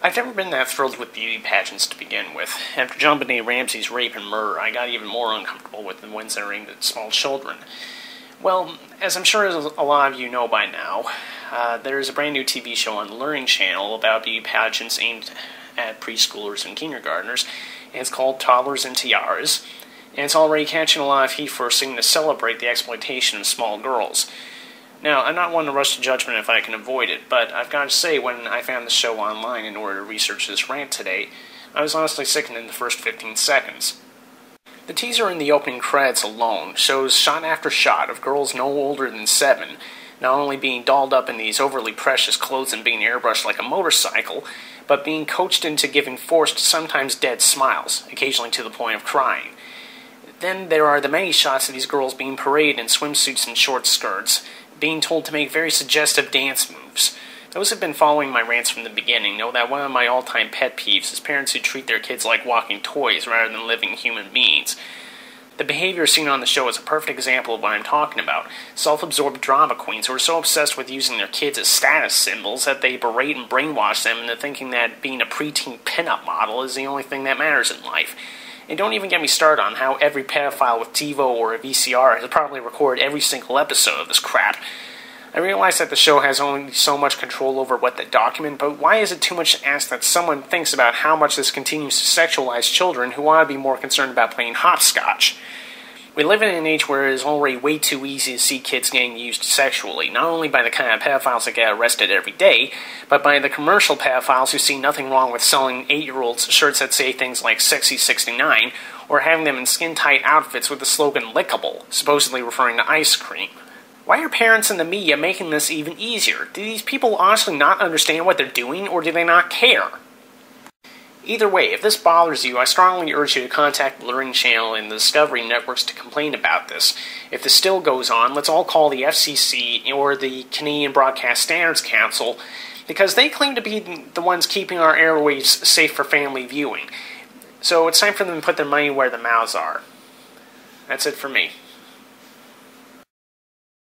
I've never been that thrilled with beauty pageants to begin with. After JonBenét Ramsey's rape and murder, I got even more uncomfortable with the ones that aimed at small children. Well, as I'm sure a lot of you know by now, uh, there's a brand new TV show on the Learning Channel about beauty pageants aimed at preschoolers and kindergartners, and it's called Toddlers and Tiaras, and it's already catching a lot of heat for seeming to celebrate the exploitation of small girls. Now, I'm not one to rush to judgment if I can avoid it, but I've got to say, when I found the show online in order to research this rant today, I was honestly sickened in the first 15 seconds. The teaser in the opening credits alone shows shot after shot of girls no older than seven, not only being dolled up in these overly precious clothes and being airbrushed like a motorcycle, but being coached into giving forced, sometimes dead smiles, occasionally to the point of crying. Then there are the many shots of these girls being paraded in swimsuits and short skirts, being told to make very suggestive dance moves. Those have been following my rants from the beginning know that one of my all time pet peeves is parents who treat their kids like walking toys rather than living human beings. The behavior seen on the show is a perfect example of what I'm talking about. Self absorbed drama queens who are so obsessed with using their kids as status symbols that they berate and brainwash them into thinking that being a preteen pinup model is the only thing that matters in life. And don't even get me started on how every pedophile with TiVo or a VCR has probably recorded every single episode of this crap. I realize that the show has only so much control over what they document, but why is it too much to ask that someone thinks about how much this continues to sexualize children who want to be more concerned about playing hopscotch? We live in an age where it is already way too easy to see kids getting used sexually, not only by the kind of pedophiles that get arrested every day, but by the commercial pedophiles who see nothing wrong with selling 8 year olds shirts that say things like Sexy 69, or having them in skin tight outfits with the slogan Lickable, supposedly referring to ice cream. Why are parents and the media making this even easier? Do these people honestly not understand what they're doing, or do they not care? Either way, if this bothers you, I strongly urge you to contact the Learning Channel and the Discovery Networks to complain about this. If this still goes on, let's all call the FCC or the Canadian Broadcast Standards Council because they claim to be the ones keeping our airwaves safe for family viewing. So it's time for them to put their money where their mouths are. That's it for me.